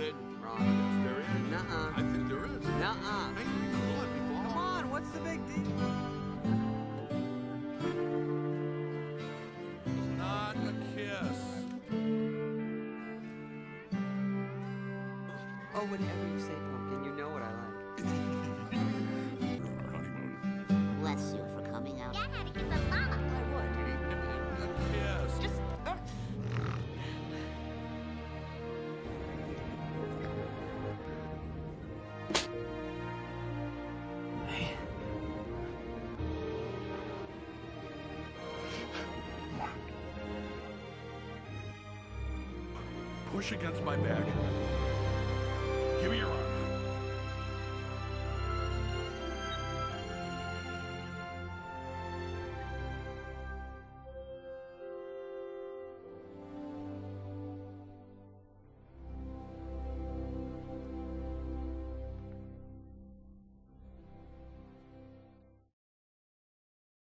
it wrong. There is. Nuh-uh. I think there is. Nuh-uh. Come on. Come on, what's the big deal? It's not a kiss. Oh, whatever you say, pumpkin, you know what I like. Push against my back.